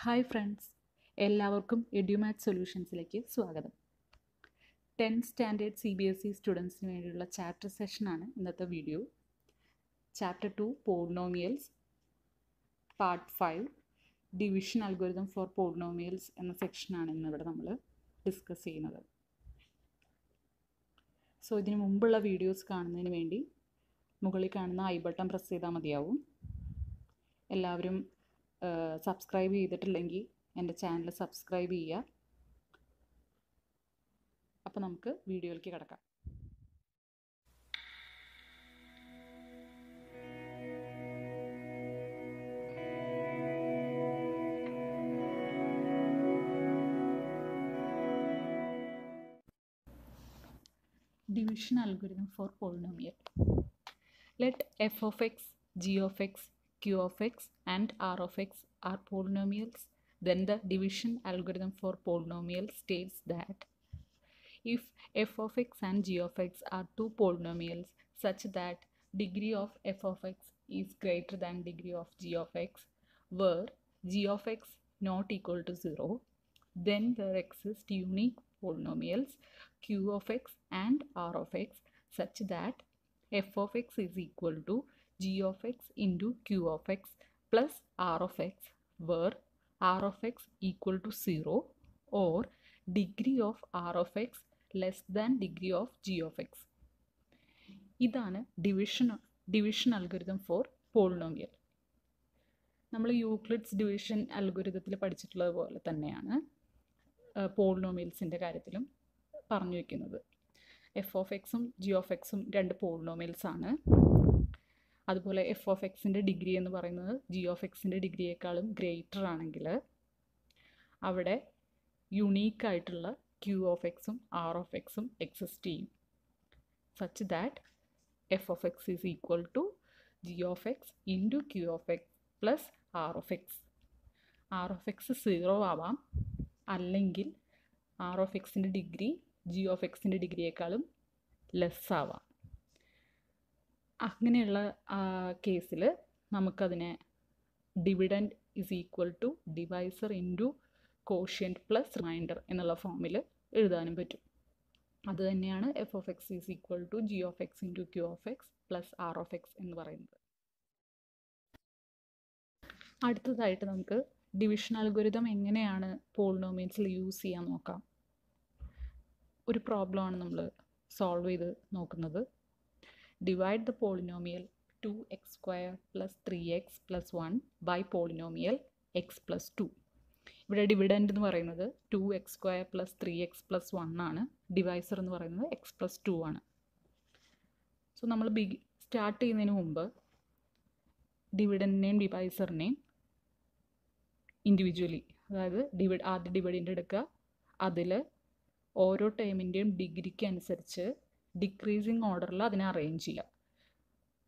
Hi friends എല്ലാവർക്കും Edumat സൊല്യൂഷൻസിലേക്ക് സ്വാഗതം. Tenth standard C B S E സ്റ്റുഡൻസിന് വേണ്ടിയുള്ള ചാപ്റ്റർ സെഷനാണ് ഇന്നത്തെ video chapter two polynomials part five division algorithm for polynomials എന്ന സെക്ഷനാണ് ഇന്നിവിടെ നമ്മൾ ഡിസ്കസ് ചെയ്യുന്നത്. സോ ഇതിന് മുമ്പുള്ള വീഡിയോസ് കാണുന്നതിന് വേണ്ടി മുകളിൽ കാണുന്ന ഐ ബട്ടൺ പ്രസ് ചെയ്താൽ മതിയാവും. എല്ലാവരും സബ്സ്ക്രൈബ് ചെയ്തിട്ടില്ലെങ്കിൽ എന്റെ ചാനൽ സബ്സ്ക്രൈബ് ചെയ്യുക അപ്പോൾ നമുക്ക് വീഡിയോയിലേക്ക് കിടക്കാം division algorithm for polynomial. Let f of x, g of x, q of x, and r of x are polynomials. Then the division algorithm for polynomial states that if f of x and g of x are two polynomials such that degree of f of x is greater than degree of g of x, where g of x not equal to 0, then there exist unique polynomials q of x and r of x such that f of x is equal to g of x into q of x plus r of x where r of x equal to 0 or degree of r of x less than degree of g of x. ഇതാണ് division division algorithm for polynomial നമ്മൾ Euclid's division അൽഗോരിതത്തിൽ പഠിച്ചിട്ടുള്ളത് പോലെ തന്നെയാണ് പോളിനോമിയൽസിന്റെ കാര്യത്തിലും പറഞ്ഞു വയ്ക്കുന്നത് എഫ് ഓഫ് എക്സും ജി ഓഫ് എക്സും രണ്ട് പോളിനോമിയൽസ് ആണ്. അതുപോലെ എഫ് ഓഫ് എക്സിന്റെ ഡിഗ്രി എന്ന് പറയുന്നത് ജി ഓഫ് എക്സിന്റെ ഡിഗ്രിയേക്കാളും ഗ്രേറ്റർ ആണെങ്കിൽ അവിടെ യുണീക്കായിട്ടുള്ള ക്യൂ ഓഫ് എക്സും ആർ ഓഫ് എക്സും എക്സിസ്റ്റ് ചെയ്യും such that F of X is equal to G of X into Q of X plus R of X R of X zero ആവാം അല്ലെങ്കിൽ R of എക്സിന്റെ degree G of എക്സിന്റെ ഡിഗ്രിയേക്കാളും less ആവാം അങ്ങനെയുള്ള കേസിൽ നമുക്കതിനെ dividend is equal to divisor into quotient plus remainder എന്നുള്ള ഫോമിൽ എഴുതാനും പറ്റും. അത് തന്നെയാണ് F of X is equal to G of X into Q of X plus R of X എന്ന് പറയുന്നത്. അടുത്തതായിട്ട് നമുക്ക് ഡിവിഷൻ അൽഗോരിതം എങ്ങനെയാണ് പോളിനോമിയൽസിൽ യൂസ് ചെയ്യാൻ നോക്കാം. ഒരു പ്രോബ്ലമാണ് നമ്മൾ സോൾവ് ചെയ്ത് നോക്കുന്നത്. Divide the polynomial two X square plus three X plus one by polynomial X plus two ഇവിടെ ഡിവിഡൻഡ് എന്ന് പറയുന്നത് two X square plus three X plus one ആണ്. ഡിവൈസർ എന്ന് പറയുന്നത് എക്സ് പ്ലസ് ടു ആണ്. സോ നമ്മൾ ബിഗ് സ്റ്റാർട്ട് ചെയ്യുന്നതിന് മുമ്പ് ഡിവിഡന്റിനെയും ഡിവൈസറിനെയും ഇൻഡിവിജ്വലി അതായത് ഡിവിഡ് ആദ്യ ഡിവിഡന്റ് എടുക്കുക. അതിൽ ഓരോ ടേമിന്റെയും ഡിഗ്രിക്ക് അനുസരിച്ച് ഡിക്രീസിങ് ഓർഡറിൽ അതിനെ അറേഞ്ച് ചെയ്യുക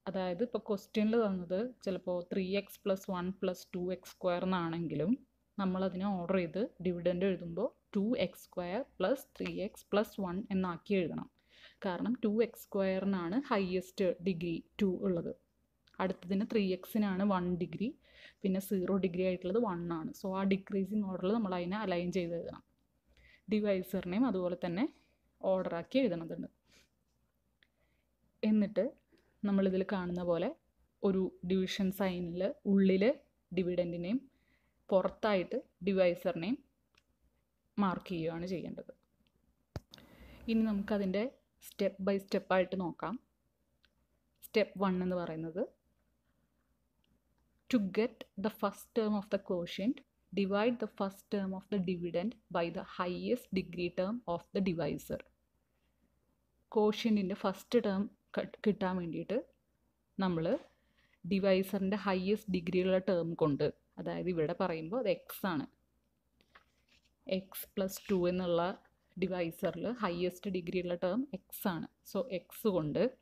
അതായത് ഇപ്പോൾ ക്വസ്റ്റ്യനിൽ തന്നത് ചിലപ്പോൾ three X plus one plus two X square എന്നാണെങ്കിലും നമ്മളതിനെ ഓർഡർ ചെയ്ത് ഡിവിഡൻഡ് എഴുതുമ്പോൾ two X square plus three X plus one എന്നാക്കി എഴുതണം. കാരണം ടു എക്സ് സ്ക്വയറിനാണ് ഹയസ്റ്റ് ഡിഗ്രി ടു ഉള്ളത്. അടുത്തതിന് ത്രീ എക്സിനാണ് വൺ ഡിഗ്രി പിന്നെ സീറോ ഡിഗ്രി ആയിട്ടുള്ളത് വൺ ആണ് സോ ആ ഡിക്രീസിങ് ഓർഡറിൽ നമ്മൾ അതിനെ അലൈൻ ചെയ്ത് എഴുതണം. ഡിവൈസറിനെയും അതുപോലെ തന്നെ ഓർഡറാക്കി എഴുതണതുണ്ട്. എന്നിട്ട് നമ്മളിതിൽ കാണുന്ന പോലെ ഒരു ഡിവിഷൻ സൈനിൽ ഉള്ളിൽ ഡിവിഡന്റിനെയും പുറത്തായിട്ട് ഡിവൈസറിനെയും മാർക്ക് ചെയ്യുകയാണ് ചെയ്യേണ്ടത്. ഇനി നമുക്കതിന്റെ സ്റ്റെപ്പ് ബൈ സ്റ്റെപ്പായിട്ട് നോക്കാം. സ്റ്റെപ്പ് വൺ എന്ന് പറയുന്നത് to get the first term of the quotient divide the first term of the dividend by the highest degree term of the divisor കോഷ്യന്റിന്റെ first term കിട്ടാൻ വേണ്ടിയിട്ട് നമ്മൾ ഡിവൈസറിന്റെ ഹയസ്റ്റ് ഡിഗ്രിയുള്ള ടേം കൊണ്ട് അതായത് ഇവിടെ പറയുമ്പോൾ അത് എക്സ് ആണ്. എക്സ് പ്ലസ് ടു എന്നുള്ള ഡിവൈസറിൽ ഹയസ്റ്റ് ഡിഗ്രിയുള്ള ടേം എക്സ് ആണ്. സോ എക്സ് കൊണ്ട്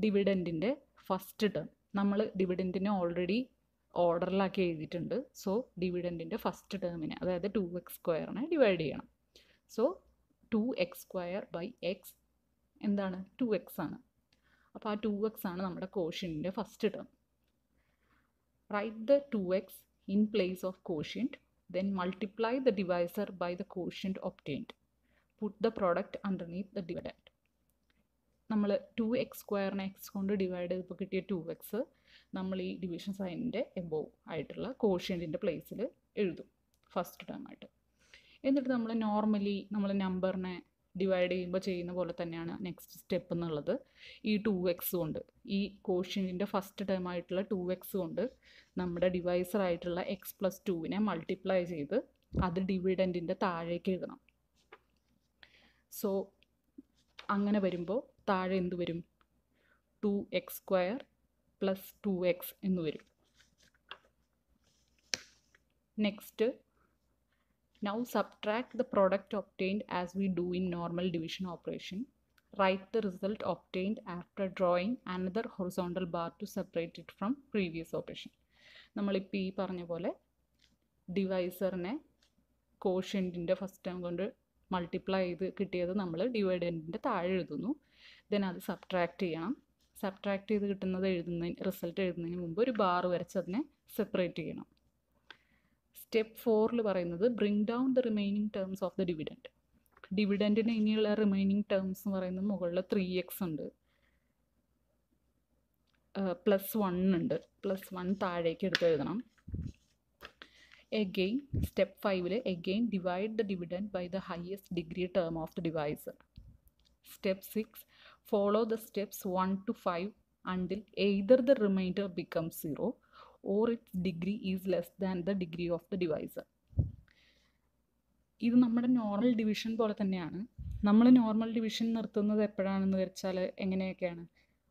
ഡിവിഡന്റിന്റെ ഫസ്റ്റ് ടേം നമ്മൾ ഡിവിഡന്റിനെ ഓൾറെഡി ഓർഡറിലാക്കി എഴുതിയിട്ടുണ്ട്. സോ ഡിവിഡന്റിന്റെ ഫസ്റ്റ് ടേമിനെ അതായത് ടു എക്സ് സ്ക്വയറിനെ ഡിവൈഡ് ചെയ്യണം. So two x square by x എന്താണ്? ടു എക്സ് ആണ്. അപ്പോൾ ആ ടു എക്സ് ആണ് നമ്മുടെ കോഷ്യന്റെ first term write the two x in place of quotient then multiply the divisor by the quotient obtained put the product underneath the dividend നമ്മൾ two X സ്ക്വയറിനെ X കൊണ്ട് divide ചെയ്തപ്പോൾ കിട്ടിയ ടു എക്സ് നമ്മൾ ഈ division സൈനിന്റെ above ആയിട്ടുള്ള കോഷ്യന്റിന്റെ പ്ലേസിൽ എഴുതും. ഫസ്റ്റ് ടേം ആയിട്ട്. എന്നിട്ട് നമ്മൾ നോർമലി നമ്മൾ നമ്പറിനെ ഡിവൈഡ് ചെയ്യുമ്പോൾ ചെയ്യുന്ന പോലെ തന്നെയാണ് നെക്സ്റ്റ് സ്റ്റെപ്പ് എന്നുള്ളത്. ഈ ടു എക്സ് കൊണ്ട് ഈ കോഷ്യന്റിന്റെ ഫസ്റ്റ് ടേം ആയിട്ടുള്ള ടു എക്സ് കൊണ്ട് നമ്മുടെ ഡിവൈസർ ആയിട്ടുള്ള എക്സ് പ്ലസ് ടുവിനെ മൾട്ടിപ്ലൈ ചെയ്ത് അത് ഡിവിഡന്റിന്റെ താഴേക്ക് എഴുതണം. സോ അങ്ങനെ വരുമ്പോൾ താഴെ എന്ത് വരും? Two x square plus two x എന്ന് വരും. Next now subtract the product obtained as we do in normal division operation write the result obtained after drawing another horizontal bar to separate it from previous operation നമ്മളിപ്പോൾ ഈ പറഞ്ഞ പോലെ ഡിവൈസറിനെ കോഷ്യന്റിന്റെ first term കൊണ്ട് multiply ചെയ്ത് കിട്ടിയത് നമ്മൾ ഡിവൈഡന്റിന്റെ താഴെ എഴുതുന്നു. ദെൻ അത് സബ്ട്രാക്ട് ചെയ്യണം. സബ്ട്രാക്ട് ചെയ്ത് കിട്ടുന്നത് എഴുതുന്നതിന് റിസൾട്ട് എഴുതുന്നതിന് മുമ്പ് ഒരു ബാർ വരച്ച് അതിനെ സെപ്പറേറ്റ് ചെയ്യണം. സ്റ്റെപ്പ് ഫോറിൽ പറയുന്നത് bring down the remaining terms of the dividend ഡിവിഡൻഡിന് ഇനിയുള്ള റിമൈനിങ് ടേംസ് എന്ന് പറയുന്നത് മുകളിൽ ത്രീ എക്സ് ഉണ്ട്. പ്ലസ് വൺ ഉണ്ട്. പ്ലസ് വൺ താഴേക്ക് എടുത്ത് എഴുതണം. എഗെയിൻ സ്റ്റെപ്പ് ഫൈവിൽ again divide the dividend by the highest degree term of the divisor step six follow the steps one two five until either the remainder become zero or it's degree is less than the degree of the divisor ഇത് നമ്മുടെ normal division പോലെ തന്നെയാണ്. നമ്മൾ normal division നിർത്തുന്നത് എപ്പോഴാണെന്ന് വെച്ചാൽ എങ്ങനെയൊക്കെയാണ്?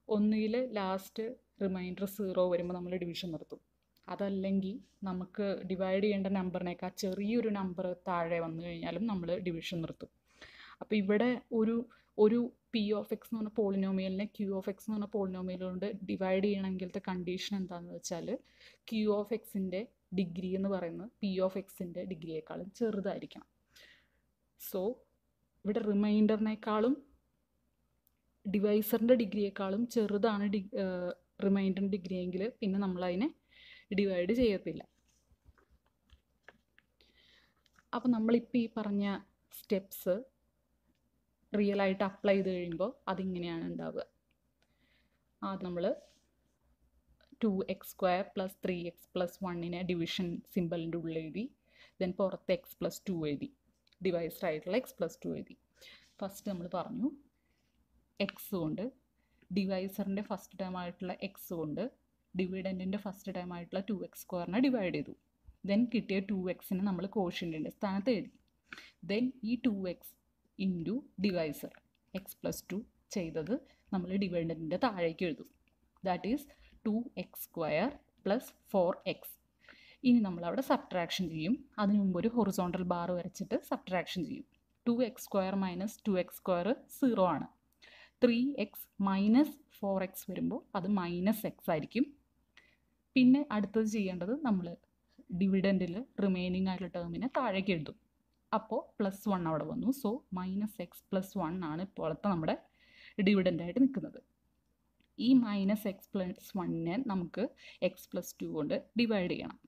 ഒന്നുകിൽ ലാസ്റ്റ് റിമൈൻഡർ സീറോ വരുമ്പോൾ നമ്മൾ ഡിവിഷൻ നിർത്തും. അതല്ലെങ്കിൽ നമുക്ക് ഡിവൈഡ് ചെയ്യേണ്ട നമ്പറിനേക്കാൾ ചെറിയൊരു നമ്പർ താഴെ വന്നു കഴിഞ്ഞാലും നമ്മൾ ഡിവിഷൻ നിർത്തും. അപ്പോൾ ഇവിടെ ഒരു ഒരു പി ഓഫ് എക്സ് എന്ന് പറഞ്ഞ പോളിനോമിയലിനെ ക്യൂ ഓഫ് എക്സ് എന്ന് പറഞ്ഞ പോളിനോമിയൽ കൊണ്ട് ഡിവൈഡ് ചെയ്യണമെങ്കിലത്തെ കണ്ടീഷൻ എന്താണെന്ന് വെച്ചാൽ ക്യൂ ഓഫ് എക്സിന്റെ ഡിഗ്രി എന്ന് പറയുന്നത് പി ഓഫ് എക്സിന്റെ ഡിഗ്രിയേക്കാളും ചെറുതായിരിക്കണം. സോ ഇവിടെ റിമൈൻഡറിനേക്കാളും ഡിവൈസറിന്റെ ഡിഗ്രിയേക്കാളും ചെറുതാണ് ഡി റിമൈൻഡറിന്റെ ഡിഗ്രി എങ്കിൽ പിന്നെ നമ്മളതിനെ ഡിവൈഡ് ചെയ്യത്തില്ല. അപ്പോൾ നമ്മളിപ്പോൾ ഈ പറഞ്ഞ സ്റ്റെപ്സ് റിയലായിട്ട് അപ്ലൈ ചെയ്ത് കഴിയുമ്പോൾ അതിങ്ങനെയാണ് ഉണ്ടാവുക. ആദ്യം നമ്മൾ two x square plus three x plus വണ്ണിനെ division സിമ്പിളിന്റെ ഉള്ളിൽ എഴുതി ദെൻ പുറത്ത് എക്സ് പ്ലസ് ടു എഴുതി ഡിവൈസ്ഡ് ആയിട്ടുള്ള എക്സ് പ്ലസ് ടു എഴുതി. ഫസ്റ്റ് നമ്മൾ പറഞ്ഞു എക്സ് കൊണ്ട് ഡിവൈസറിന്റെ ഫസ്റ്റ് ടൈം ആയിട്ടുള്ള എക്സ് കൊണ്ട് ഡിവിഡന്റിന്റെ ഫസ്റ്റ് ടൈം ആയിട്ടുള്ള ടു എക്സ് സ്ക്വയറിനെ ഡിവൈഡ് ചെയ്തു. ദെൻ കിട്ടിയ ടു എക്സിനെ നമ്മൾ കോഷ്യന്റെ സ്ഥാനത്ത് എഴുതി. ദെൻ ഈ two x into divisor x plus two ചെയ്തത് നമ്മൾ ഡിവൈഡന്റിന്റെ താഴേക്ക് എഴുതും. That is two x square plus four x ഇനി നമ്മളവിടെ സബ്ട്രാക്ഷൻ ചെയ്യും. അതിന് മുമ്പ് ഒരു ഹൊറിസോണ്ടൽ ബാർ വരച്ചിട്ട് സബ്ട്രാക്ഷൻ ചെയ്യും. Two x square minus two x square zero ആണ്. Three x minus four x വരുമ്പോൾ അത് മൈനസ് എക്സ് ആയിരിക്കും. പിന്നെ അടുത്തത് ചെയ്യേണ്ടത് നമ്മൾ ഡിവിഡന്റിൽ റിമൈനിങ് ആയിട്ടുള്ള ടേമിനെ താഴേക്ക് എഴുതും. അപ്പോൾ പ്ലസ് വൺ അവിടെ വന്നു. So minus x plus one ആണ് ഇപ്പോഴത്തെ നമ്മുടെ ഡിവിഡന്റായിട്ട് നിൽക്കുന്നത്. ഈ മൈനസ് എക്സ് പ്ലസ് വണ്ണിനെ നമുക്ക് എക്സ് പ്ലസ് ടു കൊണ്ട് ഡിവൈഡ് ചെയ്യണം.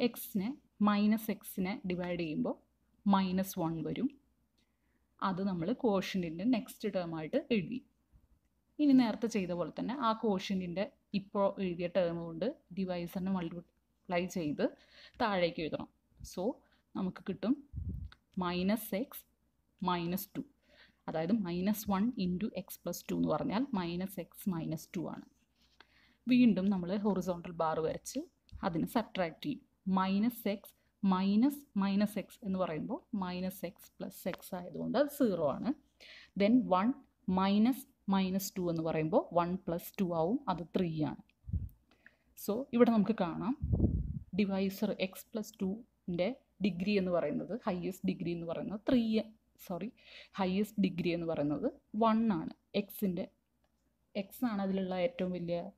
എക്സിനെ മൈനസ് എക്സിനെ ഡിവൈഡ് ചെയ്യുമ്പോൾ മൈനസ് വൺ വരും. അത് നമ്മൾ കോഷ്യന്റിന്റെ നെക്സ്റ്റ് ടേം ആയിട്ട് എഴുതി. ഇനി നേരത്തെ ചെയ്ത പോലെ തന്നെ ആ കോഷ്യന്റിന്റെ ഇപ്പോൾ എഴുതിയ ടേം കൊണ്ട് ഡിവൈസറിനെ മൾട്ടിപ്ലൈ ചെയ്ത് താഴേക്ക് എഴുതണം. സോ നമുക്ക് കിട്ടും മൈനസ് എക്സ് മൈനസ് ടു അതായത് minus one into x plus two എന്ന് പറഞ്ഞാൽ മൈനസ് എക്സ് മൈനസ് ടു ആണ്. വീണ്ടും നമ്മൾ ഹൊറിസോണ്ടൽ ബാർ വരച്ച് അതിന് സബ്ട്രാക്ട് ചെയ്യും. Minus x minus minus x എന്ന് പറയുമ്പോൾ മൈനസ് എക്സ് പ്ലസ് എക്സ് ആയതുകൊണ്ട് അത് സീറോ ആണ്. Then one minus minus two എന്ന് പറയുമ്പോൾ വൺ പ്ലസ് ടു ആവും അത് ത്രീ ആണ്. സോ ഇവിടെ നമുക്ക് കാണാം. ഡിവൈസർ എക്സ് പ്ലസ് ടുവിന്റെ ഡിഗ്രി എന്ന് പറയുന്നത് ഹയസ്റ്റ് ഡിഗ്രി എന്ന് പറയുന്നത് ത്രീ സോറി ഹയസ്റ്റ് ഡിഗ്രി എന്ന് പറയുന്നത് വൺ ആണ്. എക്സിന്റെ എക്സ് ആണ് അതിലുള്ള ഏറ്റവും വലിയ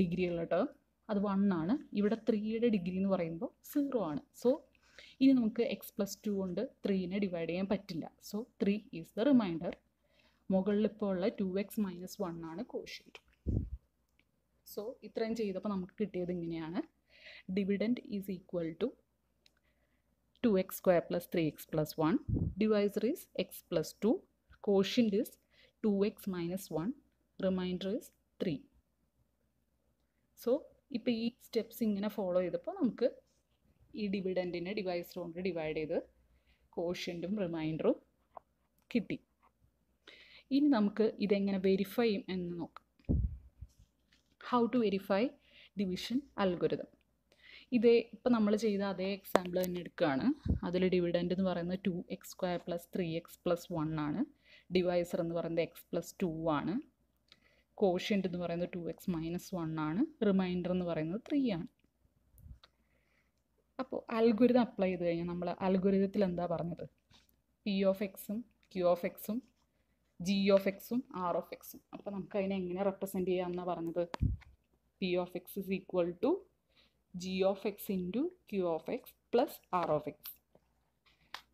ഡിഗ്രിയുള്ള ടേം അത് വൺ ആണ്. ഇവിടെ ത്രീയുടെ ഡിഗ്രി എന്ന് പറയുമ്പോൾ സീറോ ആണ്. സോ ഇനി നമുക്ക് എക്സ് പ്ലസ് ടു കൊണ്ട് ത്രീനെ ഡിവൈഡ് ചെയ്യാൻ പറ്റില്ല. So three is the remainder മുകളിൽ ഇപ്പോൾ ഉള്ള ടു എക്സ് മൈനസ് വൺ ആണ് കോഷ്യന്റ് സോ ഇത്രയും ചെയ്തപ്പോൾ നമുക്ക് കിട്ടിയത് ഇങ്ങനെയാണ്. Dividend is equal to two x square plus three x plus one divisor is x plus two quotient is two x minus one remainder is three so ഇപ്പോൾ ഈ steps ഇങ്ങനെ follow ചെയ്തപ്പോൾ നമുക്ക് ഈ ഡിവിഡന്റിനെ ഡിവൈസർ കൊണ്ട് ഡിവൈഡ് ചെയ്ത് കോഷ്യന്റും റിമൈൻഡറും കിട്ടി. ഇനി നമുക്ക് ഇതെങ്ങനെ വെരിഫൈ ചെയ്യും എന്ന് നോക്കാം. How to verify division algorithm ഇതേ ഇപ്പം നമ്മൾ ചെയ്ത അതേ എക്സാമ്പിൾ തന്നെ എടുക്കുകയാണ് അതിൽ ഡിവിഡന്റ് എന്ന് പറയുന്നത് two x square plus three x plus one ആണ്. ഡിവൈസർ എന്ന് പറയുന്നത് എക്സ് പ്ലസ് ടു ആണ്. കോഷ്യന്റ് എന്ന് പറയുന്നത് ടു എക്സ് മൈനസ് വൺ ആണ്. റിമൈൻഡർ എന്ന് പറയുന്നത് ത്രീ ആണ്. അപ്പോൾ അൽഗുരിതം അപ്ലൈ ചെയ്ത് കഴിഞ്ഞാൽ നമ്മൾ അൽഗുരിതത്തിൽ എന്താ പറഞ്ഞത്? പി ഓഫ് എക്സും ക്യു ഓഫ് എക്സും ജി ഓഫ് എക്സും ആർ ഓഫ് എക്സും അപ്പോൾ നമുക്ക് അതിനെ എങ്ങനെ റെപ്രസെന്റ് ചെയ്യാമെന്നാണ് പറഞ്ഞത്? P of x is equal to g of x into q of x plus r of x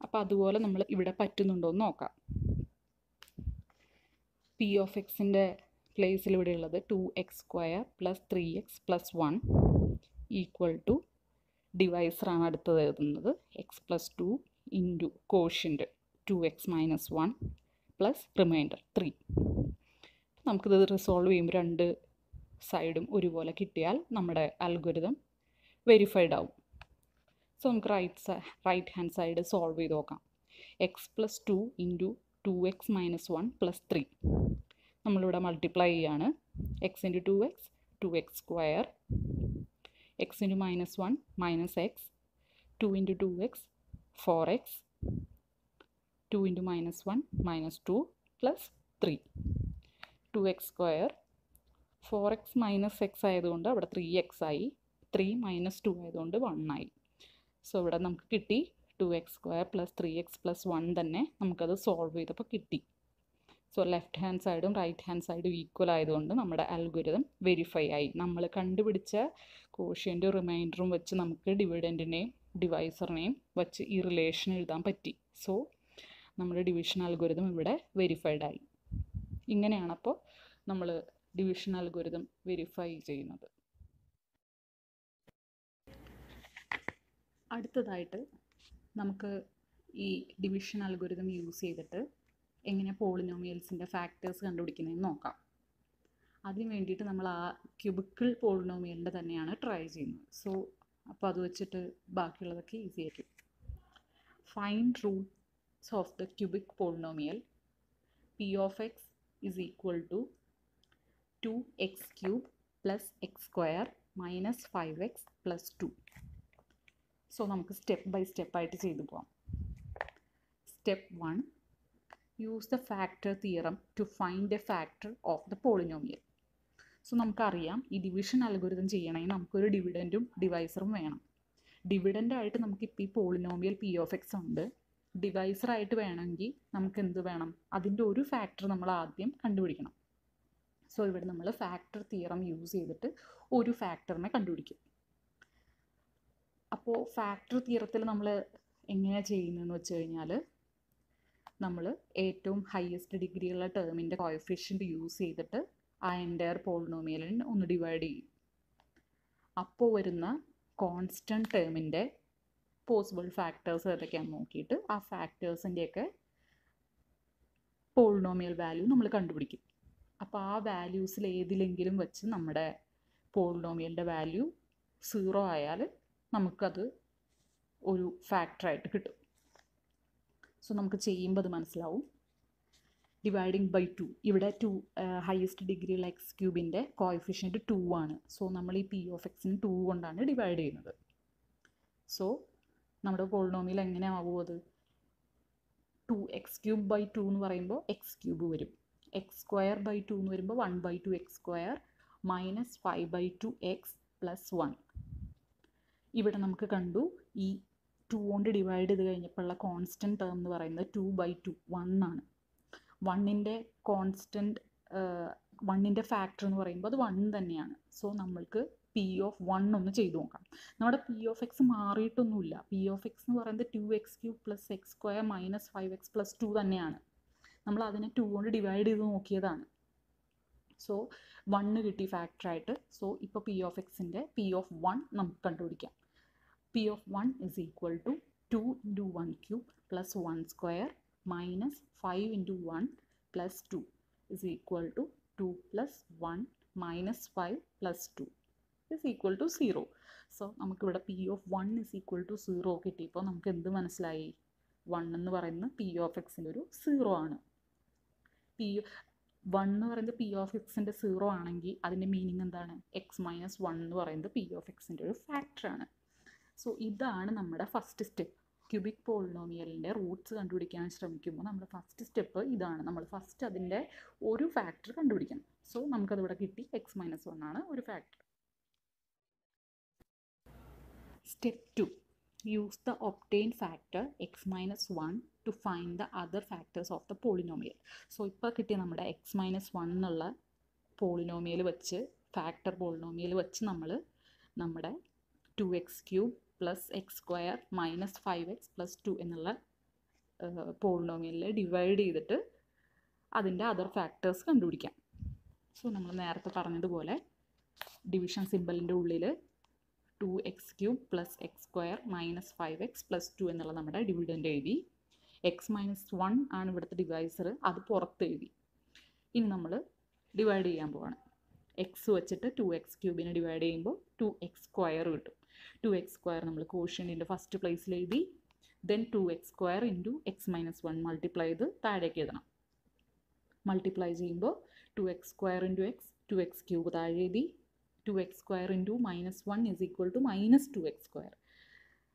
അപ്പോൾ അതുപോലെ നമ്മൾ ഇവിടെ പറ്റുന്നുണ്ടോ എന്ന് നോക്കാം. പി ഓഫ് എക്സിന്റെ പ്ലേസിൽ ഇവിടെ ഉള്ളത് two x square plus three x plus one equal to ഡിവൈസറാണ് അടുത്തത് എഴുതുന്നത്. X plus two into quotient two x minus one plus remainder three നമുക്കിത് റിസോൾവ് ചെയ്യുമ്പോൾ രണ്ട് സൈഡും ഒരുപോലെ കിട്ടിയാൽ നമ്മുടെ അൽഗുരിതം വെരിഫൈഡ് ആവും. സോ നമുക്ക് റൈറ്റ് സൈ റൈറ്റ് ഹാൻഡ് സൈഡ് സോൾവ് ചെയ്ത് നോക്കാം. X plus two into two x minus one plus three നമ്മളിവിടെ മൾട്ടിപ്ലൈ ചെയ്യാണ്. X into two x two x square x into minus one minus x two into two x four x two into minus one minus two plus three two x square four x minus x ആയതുകൊണ്ട് അവിടെ three x ആയി. Three minus two ആയതുകൊണ്ട് one ആയി. So ഇവിടെ നമുക്ക് കിട്ടി two x square plus three x plus one തന്നെ നമുക്കത് സോൾവ് ചെയ്തപ്പോൾ കിട്ടി. സോ ലെഫ്റ്റ് ഹാൻഡ് സൈഡും റൈറ്റ് ഹാൻഡ് സൈഡും ഈക്വൽ ആയതുകൊണ്ട് നമ്മുടെ അൽഗുരിതം വെരിഫൈ ആയി. നമ്മൾ കണ്ടുപിടിച്ച കോഷ്യന്റെ റിമൈൻഡറും വെച്ച് നമുക്ക് ഡിവിഡന്റിനെയും ഡിവൈസറിനെയും വെച്ച് ഈ റിലേഷൻ എഴുതാൻ പറ്റി. സോ നമ്മുടെ ഡിവിഷൻ അൽഗുരിതം ഇവിടെ വെരിഫൈഡ് ആയി. ഇങ്ങനെയാണ് അപ്പോൾ നമ്മൾ ഡിവിഷൻ അൽഗുരിതം വെരിഫൈ ചെയ്യുന്നത്. അടുത്തതായിട്ട് നമുക്ക് ഈ ഡിവിഷൻ അൽഗുരിതം യൂസ് ചെയ്തിട്ട് എങ്ങനെ പോളിനോമിയൽസിന്റെ ഫാക്ടേഴ്സ് കണ്ടുപിടിക്കുന്നതെന്ന് നോക്കാം. അതിന് വേണ്ടിയിട്ട് നമ്മൾ ആ ക്യൂബിക്കിൾ പോളിനോമിയലിന്റെ തന്നെയാണ് ട്രൈ ചെയ്യുന്നത്. സോ അപ്പോൾ അത് വെച്ചിട്ട് ബാക്കിയുള്ളതൊക്കെ ഈസി ആയിരിക്കും. Find roots of the cubic polynomial p of x is equal to two x cube plus x square minus five x plus two so നമുക്ക് സ്റ്റെപ്പ് ബൈ സ്റ്റെപ്പായിട്ട് ചെയ്തു പോവാം. Step one use the factor theorem to find a factor of the polynomial so നമുക്കറിയാം ഈ division algorithm ചെയ്യണമെങ്കിൽ നമുക്കൊരു ഡിവിഡന്റും ഡിവൈസറും വേണം. ഡിവിഡന്റായിട്ട് നമുക്കിപ്പോൾ ഈ പോളിനോമിയൽ പി ഓഫ് എക്സ് ഉണ്ട്. ഡിവൈസറായിട്ട് വേണമെങ്കിൽ നമുക്ക് എന്ത് വേണം? അതിന്റെ ഒരു ഫാക്ടർ നമ്മൾ ആദ്യം കണ്ടുപിടിക്കണം. സോ ഇവിടെ നമ്മൾ ഫാക്ടർ തിയറം യൂസ് ചെയ്തിട്ട് ഒരു ഫാക്ടറിനെ കണ്ടുപിടിക്കും. അപ്പോൾ ഫാക്ടർ തിയറത്തിൽ നമ്മൾ എങ്ങനെയാണ് ചെയ്യുന്നതെന്ന് വെച്ച് കഴിഞ്ഞാൽ നമ്മൾ ഏറ്റവും ഹയസ്റ്റ് ഡിഗ്രിയുള്ള ടേമിന്റെ കോയഫിഷ്യന്റ് യൂസ് ചെയ്തിട്ട് ആ എന്റയർ പോളിനോമിയലിനെ ഒന്ന് ഡിവൈഡ് ചെയ്യും. അപ്പോൾ വരുന്ന കോൺസ്റ്റന്റ് ടേമിന്റെ പോസിബിൾ ഫാക്ടേഴ്സ് ഏതൊക്കെയാണെന്ന് നോക്കിയിട്ട് ആ ഫാക്ടേഴ്സിന്റെയൊക്കെ പോളിനോമിയൽ വാല്യൂ നമ്മൾ കണ്ടുപിടിക്കും. അപ്പോൾ ആ വാല്യൂസിൽ ഏതിലെങ്കിലും വെച്ച് നമ്മുടെ പോളിനോമിയലിന്റെ വാല്യൂ സീറോ ആയാൽ നമുക്കത് ഒരു ഫാക്ടറായിട്ട് കിട്ടും. സോ നമുക്ക് ചെയ്യുമ്പോൾ അത് മനസ്സിലാവും. ഡിവൈഡിങ് ബൈ ടു ഇവിടെ ടു ഹയസ്റ്റ് ഡിഗ്രിയുള്ള എക്സ് ക്യൂബിന്റെ കോയഫിഷ്യന്റ് ടു ആണ്. സോ നമ്മൾ ഈ പി ഓഫ് എക്സിന് ടു കൊണ്ടാണ് ഡിവൈഡ് ചെയ്യുന്നത്. സോ നമ്മുടെ പോളിനോമിയൽ എങ്ങനെയാവും അത്? Two x cube by two എന്ന് പറയുമ്പോൾ എക്സ് ക്യൂബ് വരും. എക്സ് സ്ക്വയർ ബൈ ടു എന്ന് വരുമ്പോൾ one by two x square minus five by two x plus one ഇവിടെ നമുക്ക് കണ്ടു ഈ ടു കൊണ്ട് ഡിവൈഡ് ചെയ്ത് കഴിഞ്ഞപ്പോഴുള്ള കോൺസ്റ്റന്റ് ടേം എന്ന് പറയുന്നത് ടു ബൈ ടു വൺ ആണ്. വണ്ണിന്റെ കോൺസ്റ്റന്റ് വണ്ണിന്റെ ഫാക്ടർ എന്ന് പറയുമ്പോൾ അത് വൺ തന്നെയാണ്. സോ നമ്മൾക്ക് പി ഓഫ് വൺ ഒന്ന് ചെയ്തു നോക്കാം. നമ്മുടെ പി ഓഫ് എക്സ് മാറിയിട്ടൊന്നുമില്ല. പി ഓഫ് എക്സ് എന്ന് പറയുന്നത് two x cube plus x square minus five x plus two തന്നെയാണ്. നമ്മൾ അതിനെ ടു കൊണ്ട് ഡിവൈഡ് ചെയ്ത് നോക്കിയതാണ്. സോ വണ്ണ് കിട്ടി ഫാക്ടറായിട്ട് സോ ഇപ്പോൾ പി ഓഫ് എക്സിന്റെ പി ഓഫ് വൺ നമുക്ക് കണ്ടുപിടിക്കാം. P of one is equal to two into one cube plus one square minus five into one plus two is equal to two plus one minus five plus two is equal to zero so നമുക്കിവിടെ p of one is equal to zero കിട്ടിയപ്പോൾ നമുക്ക് എന്ത് മനസ്സിലായി? One എന്ന് പറയുന്നത് P of എക്സിന്റെ ഒരു zero ആണ്. പി വൺ എന്ന് പറയുന്നത് പി ഓഫ് എക്സിന്റെ സീറോ ആണെങ്കിൽ അതിന്റെ മീനിങ് എന്താണ്? എക്സ് മൈനസ് വൺ എന്ന് പറയുന്നത് പി ഓഫ് എക്സിന്റെ ഒരു ഫാക്ടറാണ് സോ ഇതാണ് നമ്മുടെ ഫസ്റ്റ് സ്റ്റെപ്പ് ക്യൂബിക് പോളിനോമിയലിന്റെ റൂട്ട്സ് കണ്ടുപിടിക്കാൻ ശ്രമിക്കുമ്പോൾ നമ്മുടെ ഫസ്റ്റ് സ്റ്റെപ്പ് ഇതാണ്. നമ്മൾ ഫസ്റ്റ് അതിന്റെ ഒരു ഫാക്ടർ കണ്ടുപിടിക്കണം. സോ നമുക്കതിവിടെ കിട്ടി. എക്സ് മൈനസ് വൺ ആണ് ഒരു factor step two use the obtain factor x minus one to find the other factors of the polynomial so ഇപ്പോൾ കിട്ടിയ നമ്മുടെ എക്സ് മൈനസ് വൺ എന്നുള്ള പോളിനോമിയൽ വെച്ച് ഫാക്ടർ പോളിനോമിയൽ വെച്ച് നമ്മൾ നമ്മുടെ two x cube plus x square minus five x plus two എന്നുള്ള പോളിനോമിയലിൽ ഡിവൈഡ് ചെയ്തിട്ട് അതിന്റെ അതർ ഫാക്ടേഴ്സ് കണ്ടുപിടിക്കാം. സോ നമ്മൾ നേരത്തെ പറഞ്ഞതുപോലെ ഡിവിഷൻ സിമ്പലിന്റെ ഉള്ളിൽ two x cube plus x square minus five x plus two എന്നുള്ള നമ്മുടെ ഡിവിഡന്റ് എഴുതി. എക്സ് മൈനസ് വൺ ആണ് ഇവിടുത്തെ ഡിവൈസർ അത് പുറത്ത് എഴുതി. ഇനി നമ്മൾ ഡിവൈഡ് ചെയ്യാൻ പോവാണ്. എക്സ് വെച്ചിട്ട് ടു എക്സ് ക്യൂബിനെ ഡിവൈഡ് ചെയ്യുമ്പോൾ ടു എക്സ് സ്ക്വയർ കിട്ടും. ടു എക്സ് സ്ക്വയർ നമ്മൾ കോഷ്യന്റെ ഫസ്റ്റ് പ്ലേസിൽ എഴുതി then two x square into x minus one multiply ചെയ്ത് താഴേക്ക് എഴുതണം. മൾട്ടിപ്ലൈ ചെയ്യുമ്പോൾ two x square into x two x cube താഴെ എഴുതി two x square into minus one is equal to minus two x square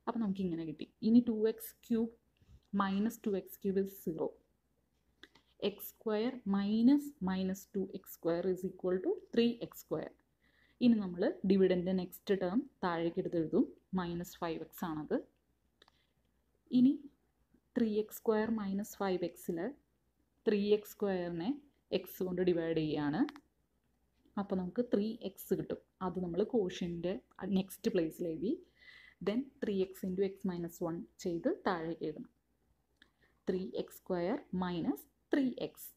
അപ്പോൾ നമുക്ക് ഇങ്ങനെ കിട്ടി. ഇനി two x cube minus two x cube is zero x square minus minus two x square is equal to three x square ഇനി നമ്മൾ ഡിവിഡന്റെ next term താഴേക്ക് എടുത്ത് എഴുതും. മൈനസ് ഫൈവ് എക്സ് ആണത്. ഇനി three x square minus five എക്സിൽ three X സ്ക്വയറിനെ X കൊണ്ട് ഡിവൈഡ് ചെയ്യുകയാണ് അപ്പോൾ നമുക്ക് ത്രീ എക്സ് കിട്ടും. അത് നമ്മൾ കോഷ്യന്റെ നെക്സ്റ്റ് പ്ലേസിൽ എഴുതി. Then three x into x minus one ചെയ്ത് താഴേക്ക് എഴുതണം. Three x square minus three x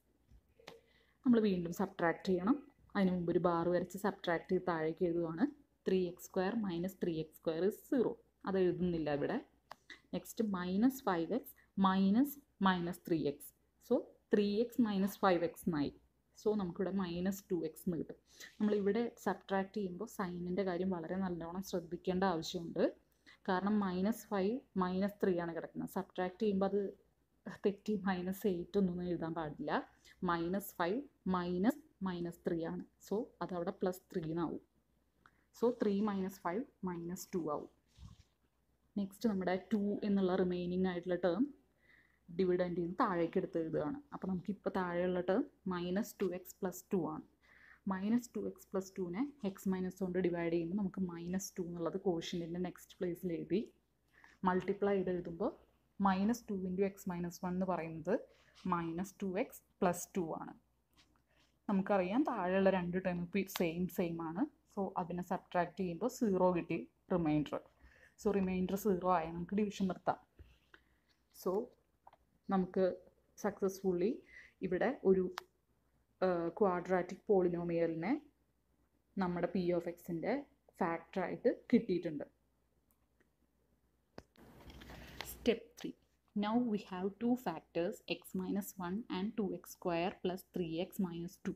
നമ്മൾ വീണ്ടും സബ്ട്രാക്ട് ചെയ്യണം. അതിന് മുമ്പ് ഒരു ബാർ വരച്ച് സബ്ട്രാക്ട് ചെയ്ത് താഴേക്ക് എഴുതുവാണ്. Three x square minus three x square is zero അത് എഴുതുന്നില്ല ഇവിടെ. Next minus five x minus minus three x so three x minus five x എന്നായി സോ നമുക്കിവിടെ മൈനസ് ടു എക്സ് എന്ന് കിട്ടും. നമ്മളിവിടെ സബ്ട്രാക്ട് ചെയ്യുമ്പോൾ സൈനിന്റെ കാര്യം വളരെ നല്ലോണം ശ്രദ്ധിക്കേണ്ട ആവശ്യമുണ്ട്. കാരണം മൈനസ് ഫൈവ് മൈനസ് ത്രീ ആണ് കിടക്കുന്നത്. സബ്ട്രാക്ട് ചെയ്യുമ്പോൾ അത് തെറ്റി മൈനസ് എയ്റ്റ് ഒന്നും എഴുതാൻ പാടില്ല. Minus five minus minus three ആണ്. സോ അതവിടെ പ്ലസ് ത്രീ എന്നാവും so three minus five minus two ആവും. നെക്സ്റ്റ് നമ്മുടെ ടു എന്നുള്ള റിമൈനിങ് ആയിട്ടുള്ള ടേം ഡിവിഡന്റിൽ നിന്ന് താഴേക്ക് എടുത്ത് എഴുതുകയാണ്. അപ്പോൾ നമുക്ക് ഇപ്പോൾ താഴെയുള്ള term minus two x plus two ആണ്. മൈനസ് ടു എക്സ് പ്ലസ് ടുവിനെ എക്സ് മൈനസ് കൊണ്ട് ഡിവൈഡ് ചെയ്യുമ്പോൾ നമുക്ക് മൈനസ് ടു എന്നുള്ളത് കോഷ്യന്റിന്റെ നെക്സ്റ്റ് പ്ലേസിൽ എഴുതി മൾട്ടിപ്ലൈ ചെയ്ത് എഴുതുമ്പോൾ minus two into x minus one എന്ന് പറയുന്നത് minus two x plus two ആണ്. നമുക്കറിയാം താഴെയുള്ള രണ്ട് ടേം ഇപ്പോൾ സെയിം സെയിം ആണ്. സോ അതിനെ സബ്ട്രാക്ട് ചെയ്യുമ്പോൾ സീറോ കിട്ടി റിമൈൻഡർ സോ റിമൈൻഡർ സീറോ ആയി നമുക്ക് ഡിവിഷൻ നിർത്താം. സോ നമുക്ക് സക്സസ്ഫുള്ളി ഇവിടെ ഒരു ക്വാഡ്രാറ്റിക് പോളിനോമിയലിനെ നമ്മുടെ പി ഓഫ് എക്സിന്റെ ഫാക്ടറായിട്ട് കിട്ടിയിട്ടുണ്ട്. Step three have two factors x minus one and two x square plus three x minus two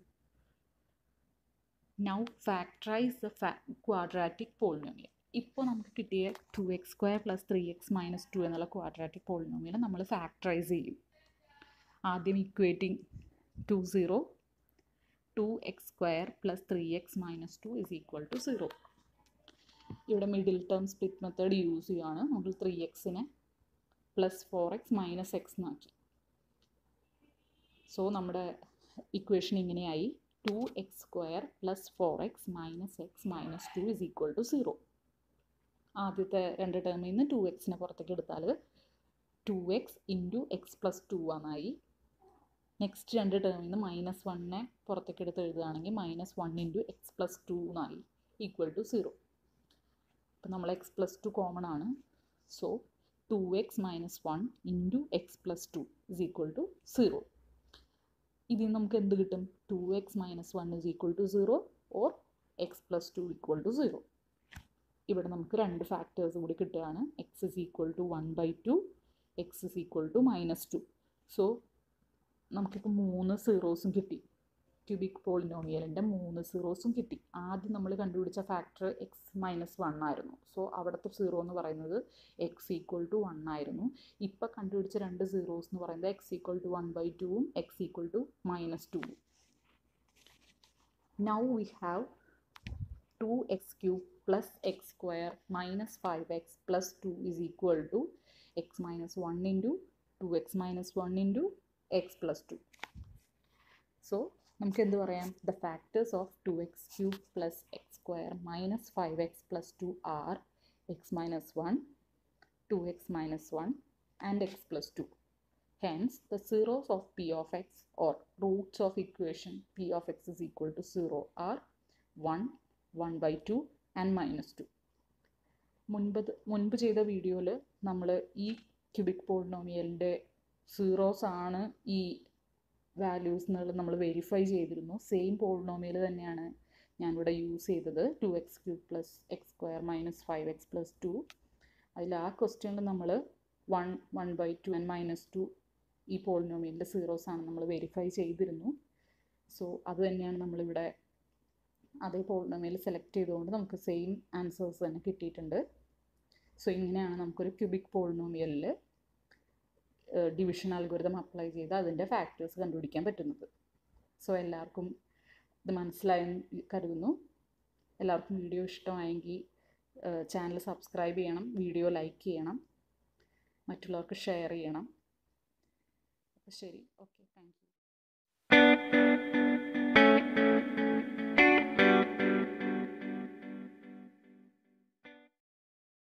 now factorise the ഫാ ക്വാഡ്രാറ്റിക് പോളിനോമിയൽ ഇപ്പോൾ നമുക്ക് കിട്ടിയ two x square plus three x minus two എന്നുള്ള quadratic polynomial നമ്മൾ factorise ചെയ്യും. ആദ്യം equating to zero two x square plus three x minus two is equal to zero ഇവിടെ middle term split method use ചെയ്യുകയാണ് നമ്മൾ three എക്സിനെ plus four x minus x എന്നാക്കി so നമ്മുടെ equation ഇങ്ങനെയായി. Two x square plus four x minus x minus two is equal to zero ആദ്യത്തെ രണ്ട് ടേമിൽ നിന്ന് ടു എക്സിനെ പുറത്തേക്ക് എടുത്താൽ two x into x plus two ആണായി. Next രണ്ട് ടേമിൽ നിന്ന് മൈനസ് വണ്ണിനെ പുറത്തേക്ക് എടുത്ത് എഴുതുകയാണെങ്കിൽ minus one into x plus two എന്നായി ഈക്വൽ ടു സീറോ അപ്പം നമ്മൾ എക്സ് പ്ലസ് ടു കോമൺ ആണ്. So two x minus one into x plus two is equal to zero ഇതിൽ നിന്ന് നമുക്ക് എന്ത് കിട്ടും? Two x minus one is equal to zero or x plus two equal to zero ഇവിടെ നമുക്ക് രണ്ട് factors കൂടി കിട്ടുകയാണ്. X is equal to one by two x is equal to minus two so നമുക്കിപ്പോൾ മൂന്ന് സീറോസും കിട്ടി. ക്യൂബിക് പോളിനോമിയലിന്റെ മൂന്ന് സീറോസും കിട്ടി. ആദ്യം നമ്മൾ കണ്ടുപിടിച്ച ഫാക്ടർ എക്സ് മൈനസ് വൺ ആയിരുന്നു. സോ അവിടുത്തെ സീറോ എന്ന് പറയുന്നത് എക്സ് ഈക്വൽ ടു വൺ ആയിരുന്നു. ഇപ്പോൾ കണ്ടുപിടിച്ച രണ്ട് സീറോസ് എന്ന് പറയുന്നത് x equal to one by ടുവും എക്സ് ഈക്വൽ ടു മൈനസ് ടുവും now we have two x cube plus x square minus five x plus two is equal to x minus one into two x minus one into x plus two so നമുക്ക് എന്ത് പറയാം? The factors of two x cube plus x square minus five x plus two are x minus one two x minus one and x plus two hence the zeros of p of x or roots of equation p of x is equal to zero are one one by two and minus two മുൻപ് മുൻപ് ചെയ്ത വീഡിയോയിൽ നമ്മൾ ഈ cubic പോളിനോമിയലിന്റെ zeros ആണ് ഈ values എന്നുള്ളത് നമ്മൾ വെരിഫൈ ചെയ്തിരുന്നു. സെയിം പോളിനോമിയൽ തന്നെയാണ് ഞാനിവിടെ യൂസ് ചെയ്തത്. Two x cube plus x square minus five x plus two അതിൽ ആ ക്വസ്റ്റ്യനിൽ നമ്മൾ one one by two and minus two ഈ പോളിനോമിയലിന്റെ സീറോസ് ആണ് നമ്മൾ വെരിഫൈ ചെയ്തിരുന്നു. സോ അത് തന്നെയാണ് നമ്മളിവിടെ അതേ പോളിനോമിയൽ സെലക്ട് ചെയ്തുകൊണ്ട് നമുക്ക് സെയിം ആൻസേഴ്സ് തന്നെ കിട്ടിയിട്ടുണ്ട്. സോ ഇങ്ങനെയാണ് നമുക്കൊരു ക്യൂബിക് പോളിനോമിയലിൽ ഡിവിഷൻ അൽഗോരിതം അപ്ലൈ ചെയ്ത് അതിന്റെ ഫാക്ടേഴ്സ് കണ്ടുപിടിക്കാൻ പറ്റുന്നത്. സോ എല്ലാവർക്കും ഇത് മനസ്സിലായെന്ന് കരുതുന്നു. എല്ലാവർക്കും വീഡിയോ ഇഷ്ടമായെങ്കിൽ ചാനൽ സബ്സ്ക്രൈബ് ചെയ്യണം വീഡിയോ ലൈക്ക് ചെയ്യണം മറ്റുള്ളവർക്ക് ഷെയർ ചെയ്യണം. ശരി ഓക്കെ